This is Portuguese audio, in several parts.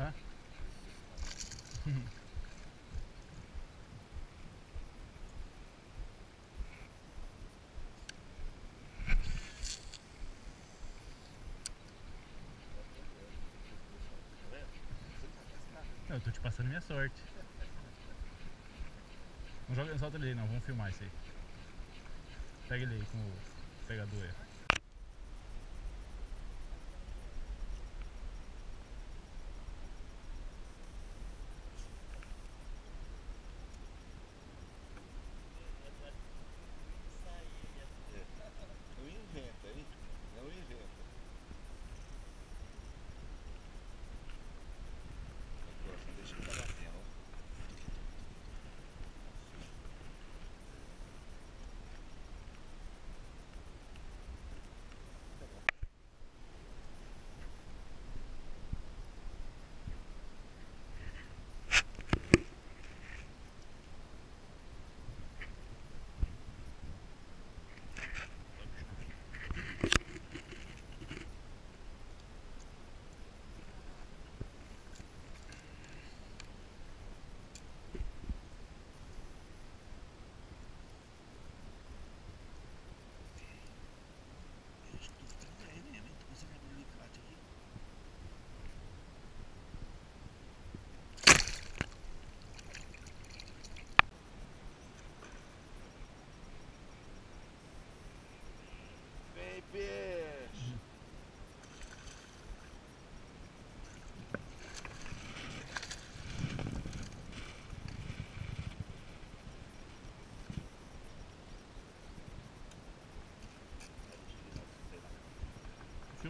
É? Eu tô te passando minha sorte. Não joga, não solta ele aí não, vamos filmar isso aí. Pega ele aí com o pegador aí.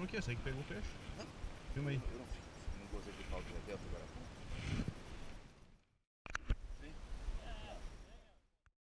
Filma aqui, eu sei que pegou o peixe. Filma aí. Eu não, não gostei de pau de dentro agora.